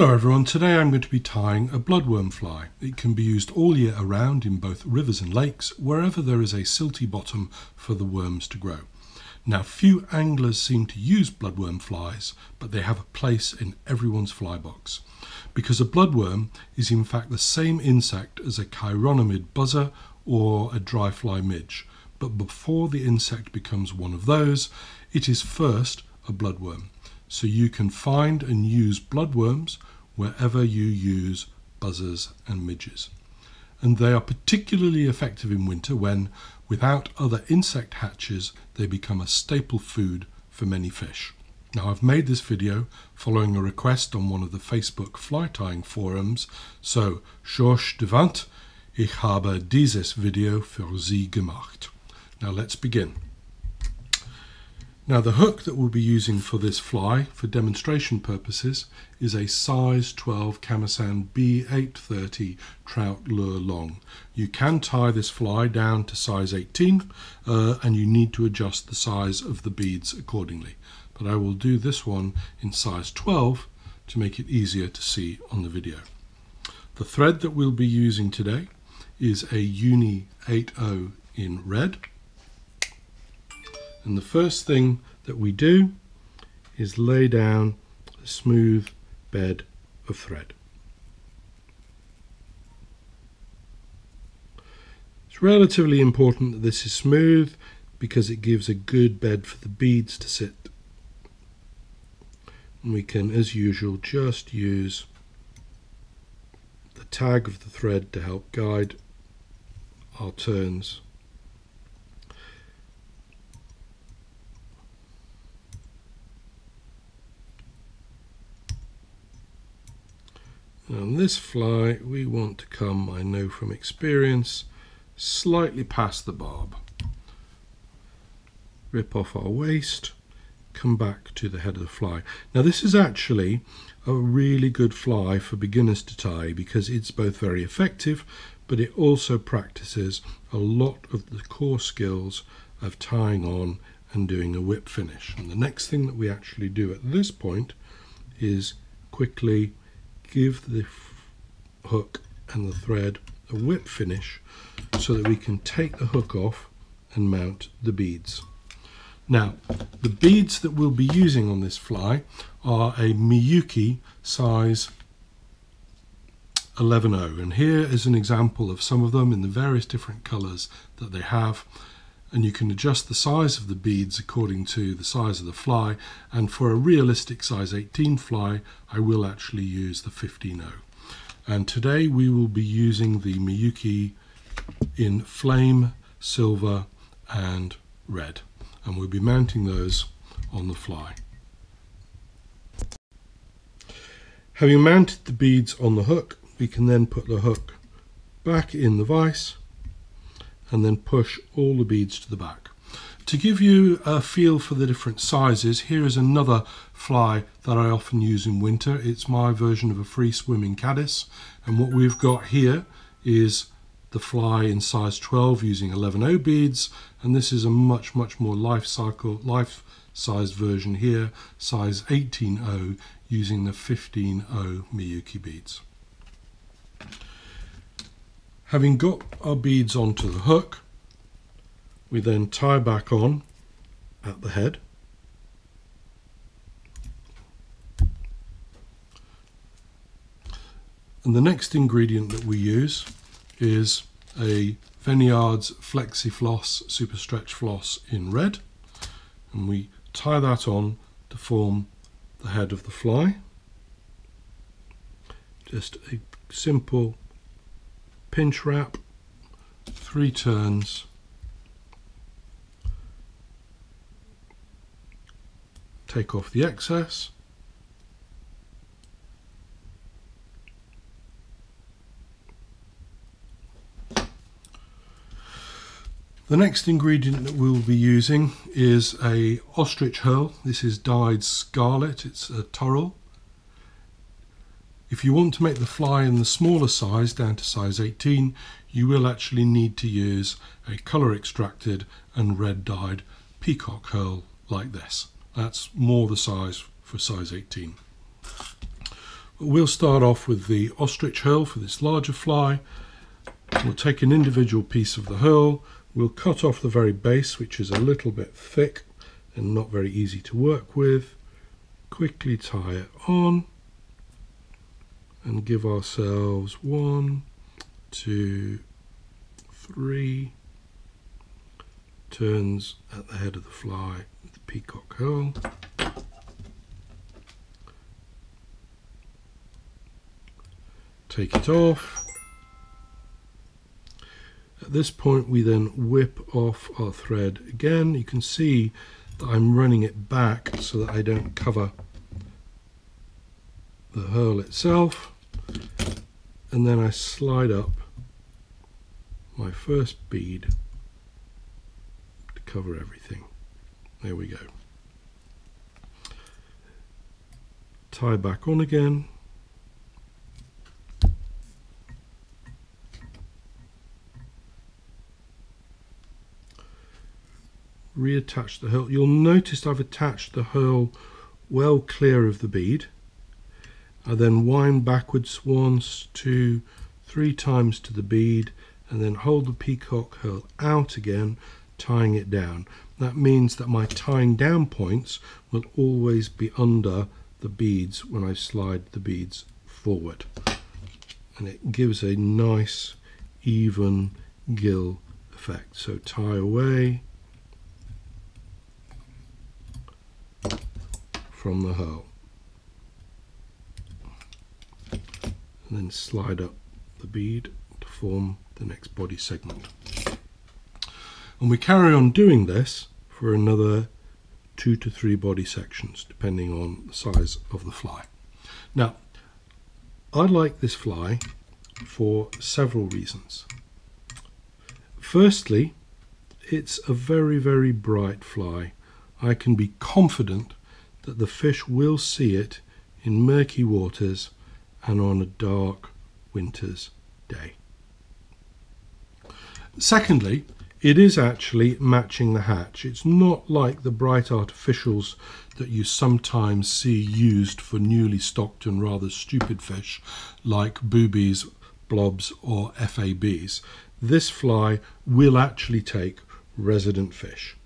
Hello everyone, today I'm going to be tying a bloodworm fly. It can be used all year around in both rivers and lakes, wherever there is a silty bottom for the worms to grow. Now few anglers seem to use bloodworm flies, but they have a place in everyone's fly box. Because a bloodworm is in fact the same insect as a chironomid buzzer or a dry fly midge, but before the insect becomes one of those, it is first a bloodworm so you can find and use bloodworms wherever you use buzzers and midges. And they are particularly effective in winter when, without other insect hatches, they become a staple food for many fish. Now I've made this video following a request on one of the Facebook fly tying forums, so Schorsch Devant, ich habe dieses Video für Sie gemacht. Now let's begin. Now the hook that we'll be using for this fly for demonstration purposes is a size 12 Kamasan B830 trout lure long. You can tie this fly down to size 18 uh, and you need to adjust the size of the beads accordingly. But I will do this one in size 12 to make it easier to see on the video. The thread that we'll be using today is a Uni 80 in red and the first thing that we do is lay down a smooth bed of thread. It's relatively important that this is smooth because it gives a good bed for the beads to sit. And we can, as usual, just use the tag of the thread to help guide our turns On this fly we want to come, I know from experience, slightly past the barb. Rip off our waste, come back to the head of the fly. Now this is actually a really good fly for beginners to tie because it's both very effective but it also practices a lot of the core skills of tying on and doing a whip finish. And the next thing that we actually do at this point is quickly give the hook and the thread a whip finish so that we can take the hook off and mount the beads. Now, the beads that we'll be using on this fly are a Miyuki size 11.0 and here is an example of some of them in the various different colors that they have and you can adjust the size of the beads according to the size of the fly. And for a realistic size 18 fly I will actually use the 15.0 and today we will be using the Miyuki in flame, silver and red. And we'll be mounting those on the fly. Having mounted the beads on the hook we can then put the hook back in the vise and then push all the beads to the back. To give you a feel for the different sizes, here is another fly that I often use in winter. It's my version of a free swimming caddis. And what we've got here is the fly in size 12 using 11O beads. And this is a much, much more life cycle, life sized version here, size 18O using the 15O Miyuki beads. Having got our beads onto the hook, we then tie back on at the head. And the next ingredient that we use is a Veniard's Flexi Floss Super Stretch Floss in red. And we tie that on to form the head of the fly. Just a simple pinch wrap, three turns, take off the excess, The next ingredient that we'll be using is a ostrich herl. This is dyed scarlet, it's a Turrall. If you want to make the fly in the smaller size, down to size 18, you will actually need to use a colour extracted and red dyed peacock herl like this. That's more the size for size 18. We'll start off with the ostrich herl for this larger fly. We'll take an individual piece of the herl, we'll cut off the very base which is a little bit thick and not very easy to work with, quickly tie it on and give ourselves one, two, three turns at the head of the fly with the peacock herl. Take it off. At this point we then whip off our thread again. You can see that I'm running it back so that I don't cover the herl itself and then I slide up my first bead to cover everything. There we go. Tie back on again. Reattach the herl. You'll notice I've attached the herl well clear of the bead. I then wind backwards once, two, three times to the bead and then hold the peacock herl out again, tying it down. That means that my tying down points will always be under the beads when I slide the beads forward. And it gives a nice even gill effect. So tie away from the herl. And then slide up the bead to form the next body segment. And we carry on doing this for another two to three body sections depending on the size of the fly. Now I like this fly for several reasons. Firstly, it's a very very bright fly. I can be confident that the fish will see it in murky waters and on a dark winter's day. Secondly, it is actually matching the hatch. It's not like the bright artificials that you sometimes see used for newly stocked and rather stupid fish like boobies, blobs or FABs. This fly will actually take resident fish.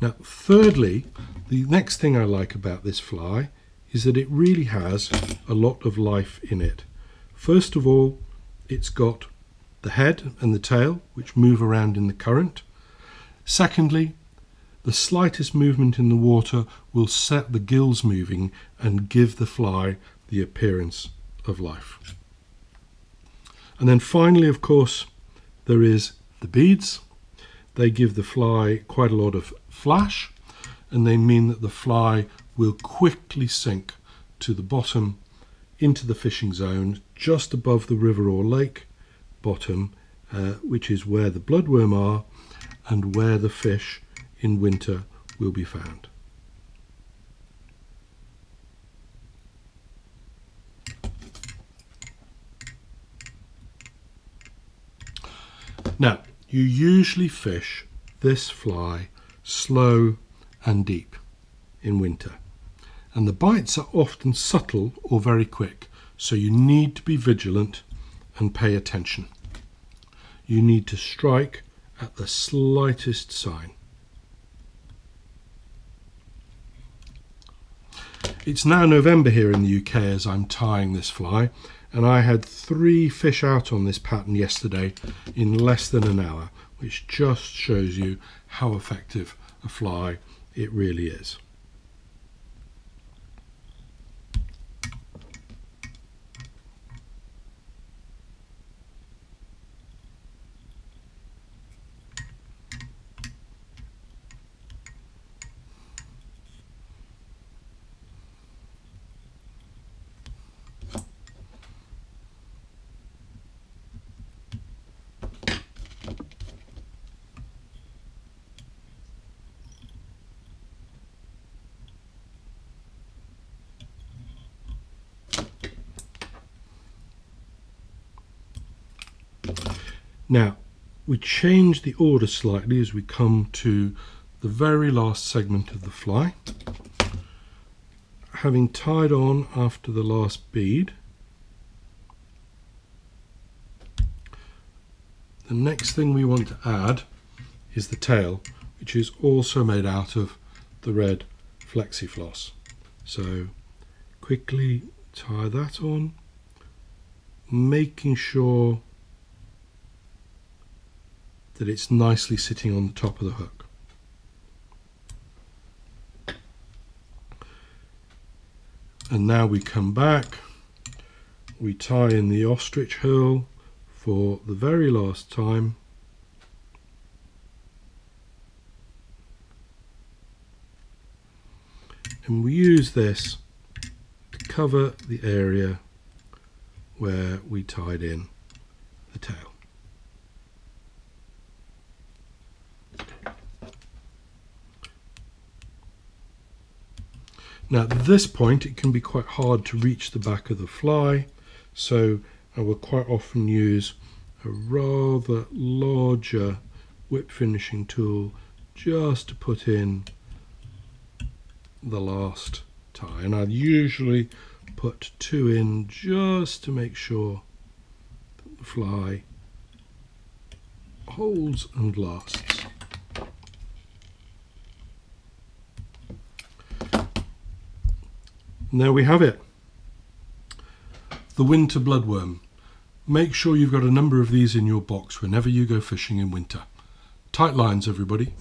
Now, thirdly, the next thing I like about this fly is that it really has a lot of life in it. First of all, it's got the head and the tail, which move around in the current. Secondly, the slightest movement in the water will set the gills moving and give the fly the appearance of life. And then finally, of course, there is the beads. They give the fly quite a lot of flash and they mean that the fly will quickly sink to the bottom into the fishing zone just above the river or lake bottom uh, which is where the bloodworm are and where the fish in winter will be found. Now, you usually fish this fly slow and deep in winter. And the bites are often subtle or very quick, so you need to be vigilant and pay attention. You need to strike at the slightest sign. It's now November here in the UK as I'm tying this fly and I had three fish out on this pattern yesterday in less than an hour which just shows you how effective a fly it really is. Now, we change the order slightly as we come to the very last segment of the fly. Having tied on after the last bead, the next thing we want to add is the tail, which is also made out of the red flexi floss. So quickly tie that on, making sure that it's nicely sitting on the top of the hook. And now we come back, we tie in the ostrich herl for the very last time. And we use this to cover the area where we tied in the tail. Now at this point it can be quite hard to reach the back of the fly so I will quite often use a rather larger whip finishing tool just to put in the last tie and I usually put two in just to make sure that the fly holds and lasts. And there we have it. The winter bloodworm. Make sure you've got a number of these in your box whenever you go fishing in winter. Tight lines, everybody.